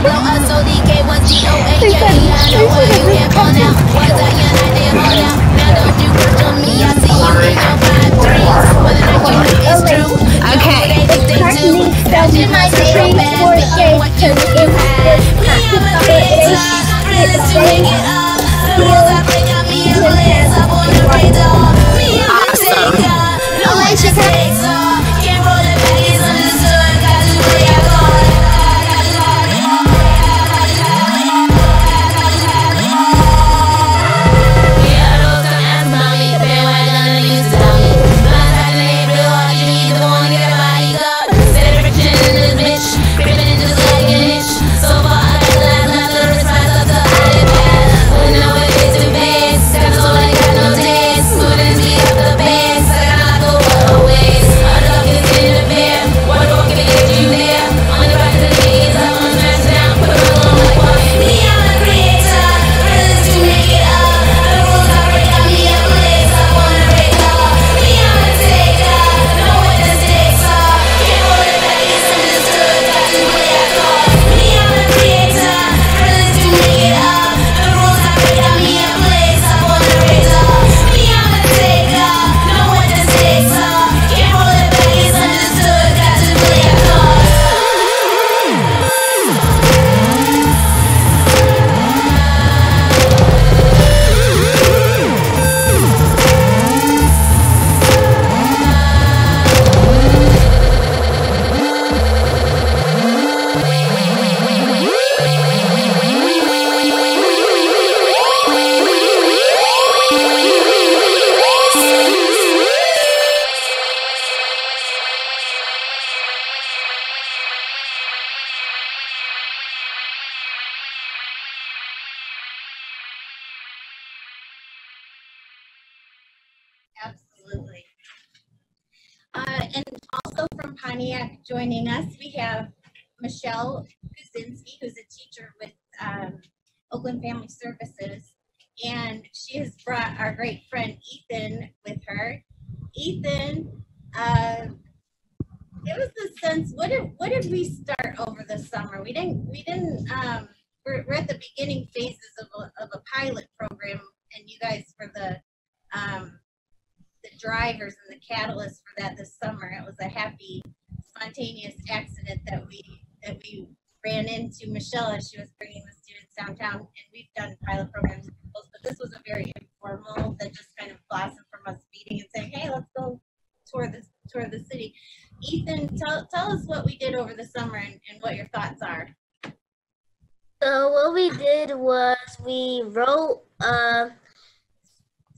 I know what you. can't now Now don't you push on me, I see you in your five dreams Whether or not you it's true Okay might say bad, but what you you We have a it up The I I And also from Pontiac joining us, we have Michelle Kuzinski, who's a teacher with um, Oakland Family Services. And she has brought our great friend Ethan with her. Ethan, uh, give us the sense, what did, what did we start over the summer? We didn't, we didn't, um, we're, we're at the beginning phases of a, of a pilot program and you guys were the, um, the drivers and the catalyst for that this summer. It was a happy, spontaneous accident that we that we ran into Michelle as she was bringing the students downtown. And we've done pilot programs, but this was a very informal that just kind of blossomed from us meeting and saying, "Hey, let's go tour this tour the city." Ethan, tell tell us what we did over the summer and, and what your thoughts are. So what we did was we wrote uh,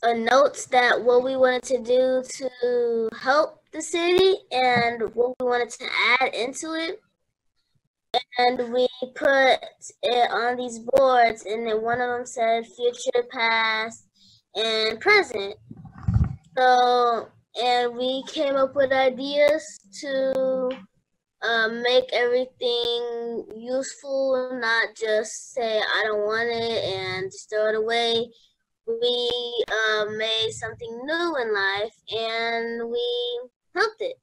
a notes that what we wanted to do to help the city and what we wanted to add into it. And we put it on these boards, and then one of them said future, past, and present. So, and we came up with ideas to um, make everything useful, not just say, I don't want it and just throw it away we uh, made something new in life and we helped it.